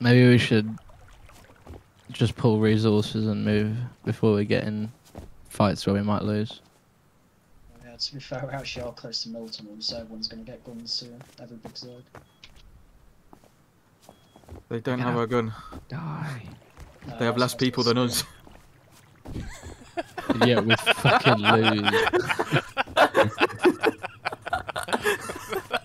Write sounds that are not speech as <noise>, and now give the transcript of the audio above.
Maybe we should just pull resources and move before we get in fights where we might lose. Oh, yeah, to be fair, we actually are close to Milton, so everyone's going to get guns soon. Every big Zerg. They don't have a gun. Die. No, They have less people than us. yeah, we fucking lose. <laughs>